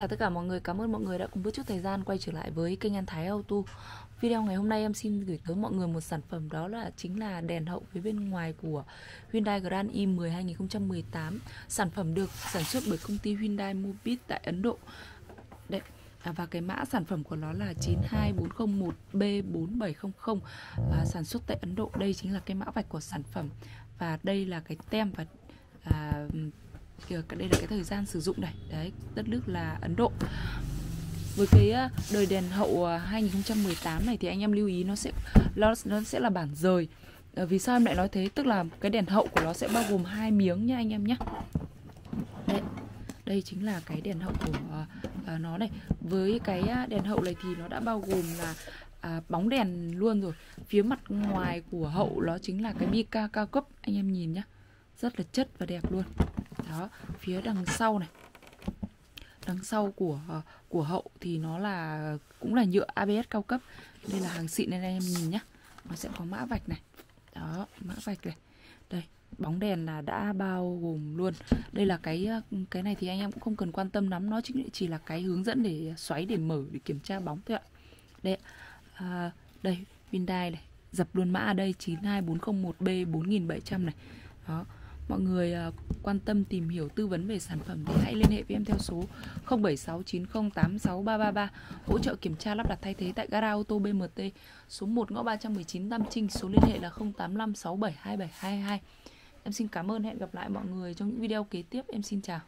Chào tất cả mọi người, cảm ơn mọi người đã cùng bước chút thời gian quay trở lại với kênh An Thái Auto. Video ngày hôm nay em xin gửi tới mọi người một sản phẩm đó là chính là đèn hậu phía bên ngoài của Hyundai Grand i10 2018 Sản phẩm được sản xuất bởi công ty Hyundai Mobis tại Ấn Độ. Đấy, à, và cái mã sản phẩm của nó là 92401B4700 à, Sản xuất tại Ấn Độ, đây chính là cái mã vạch của sản phẩm. Và đây là cái tem và à, kìa đây là cái thời gian sử dụng này. Đấy đất nước là Ấn Độ. Với cái ờ, đời đèn hậu ờ, 2018 này thì anh em lưu ý nó sẽ nó, nó sẽ là bản rời. Ờ, vì sao em lại nói thế? Tức là cái đèn hậu của nó sẽ bao gồm hai miếng nha anh em nhé đây đây chính là cái đèn hậu của uh, nó này. Với cái đèn hậu này thì nó đã bao gồm là à, bóng đèn luôn rồi. Phía mặt ngoài của hậu nó chính là cái mica cao cấp. Anh em nhìn nhá rất là chất và đẹp luôn đó phía đằng sau này. Đằng sau của ờ, của hậu thì nó là cũng là nhựa ABS cao cấp. Đây là hàng xịn nên anh em nhìn nhá. Nó sẽ có mã vạch này. Đó mã vạch này. Đây bóng đèn là đã bao gồm luôn. Đây là cái ờ, cái này thì anh em cũng không cần quan tâm lắm. Nó chính chỉ là cái hướng dẫn để xoáy để mở để kiểm tra bóng thôi ạ. Đây à, đây Hyundai này. Dập luôn mã ở đây 92401B 4700 này. Đó mọi người uh, quan tâm tìm hiểu tư vấn về sản phẩm thì hãy liên hệ với em theo số 0769086333 hỗ trợ kiểm tra lắp đặt thay thế tại gara ô tô BMT số 1 ngõ 319 Tam Trinh số liên hệ là 0856727222 em xin cảm ơn hẹn gặp lại mọi người trong những video kế tiếp. Em xin chào.